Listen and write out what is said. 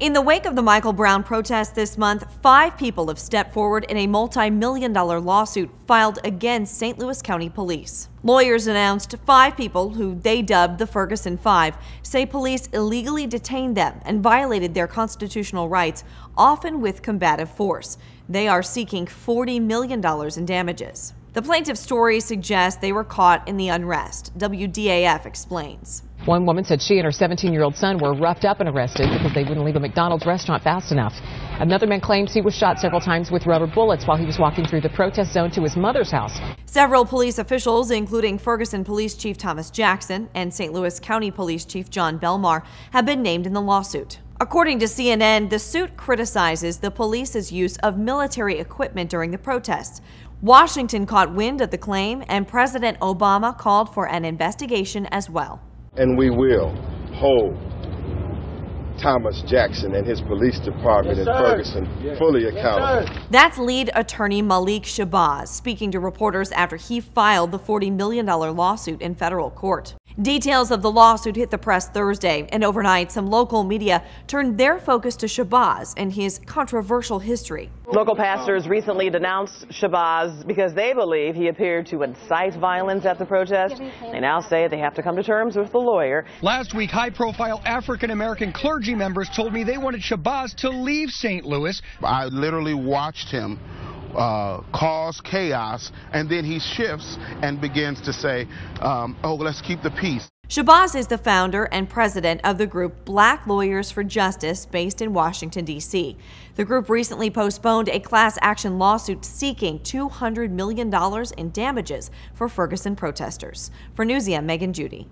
In the wake of the Michael Brown protest this month, five people have stepped forward in a multi million dollar lawsuit filed against St. Louis County Police. Lawyers announced five people, who they dubbed the Ferguson Five, say police illegally detained them and violated their constitutional rights, often with combative force. They are seeking $40 million in damages. The plaintiff's story suggests they were caught in the unrest. WDAF explains. One woman said she and her 17 year old son were roughed up and arrested because they wouldn't leave a McDonald's restaurant fast enough. Another man claims he was shot several times with rubber bullets while he was walking through the protest zone to his mother's house. Several police officials, including Ferguson Police Chief Thomas Jackson and St. Louis County Police Chief Jon Belmar, have been named in the lawsuit. According to CNN, the suit criticizes the police's use of military equipment during the protests. Washington caught wind of the claim, and President Obama called for an investigation as well. And we will hold Thomas Jackson and his police department yes, in Ferguson yes. fully accountable. Yes, That's lead attorney Malik Shabazz speaking to reporters after he filed the $40 million lawsuit in federal court. Details of the lawsuit hit the press Thursday, and overnight, some local media turned their focus to Shabazz and his controversial history. Local pastors recently denounced Shabazz because they believe he appeared to incite violence at the protest. They now say they have to come to terms with the lawyer. Last week, high profile African American clergy members told me they wanted Shabazz to leave St. Louis. I literally watched him uh, cause chaos, and then he shifts and begins to say, um, oh, let's keep the peace. Shabazz is the founder and president of the group Black Lawyers for Justice based in Washington, D.C. The group recently postponed a class action lawsuit seeking $200 million in damages for Ferguson protesters. For Newsy, I'm Megan Judy.